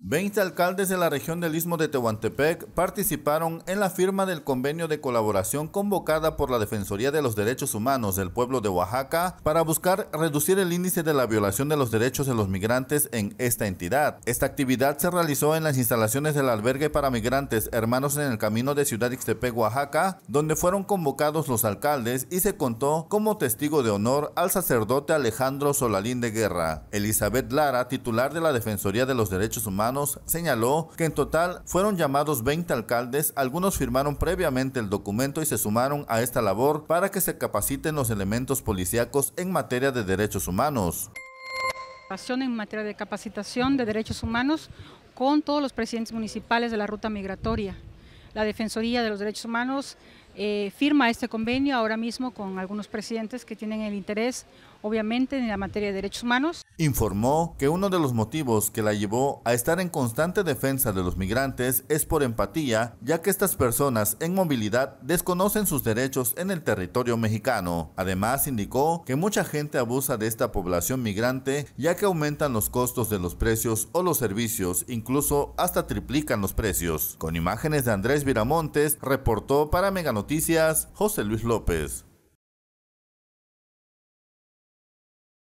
20 alcaldes de la región del Istmo de Tehuantepec participaron en la firma del convenio de colaboración convocada por la Defensoría de los Derechos Humanos del pueblo de Oaxaca para buscar reducir el índice de la violación de los derechos de los migrantes en esta entidad. Esta actividad se realizó en las instalaciones del albergue para migrantes Hermanos en el Camino de Ciudad Ixtepec, Oaxaca, donde fueron convocados los alcaldes y se contó como testigo de honor al sacerdote Alejandro Solalín de Guerra. Elizabeth Lara, titular de la Defensoría de los Derechos Humanos, señaló que en total fueron llamados 20 alcaldes, algunos firmaron previamente el documento y se sumaron a esta labor para que se capaciten los elementos policíacos en materia de derechos humanos. En materia de capacitación de derechos humanos con todos los presidentes municipales de la ruta migratoria. La Defensoría de los Derechos Humanos eh, firma este convenio ahora mismo con algunos presidentes que tienen el interés, obviamente, en la materia de derechos humanos. Informó que uno de los motivos que la llevó a estar en constante defensa de los migrantes es por empatía, ya que estas personas en movilidad desconocen sus derechos en el territorio mexicano. Además, indicó que mucha gente abusa de esta población migrante, ya que aumentan los costos de los precios o los servicios, incluso hasta triplican los precios. Con imágenes de Andrés Viramontes, reportó para Mega Noticias José Luis López.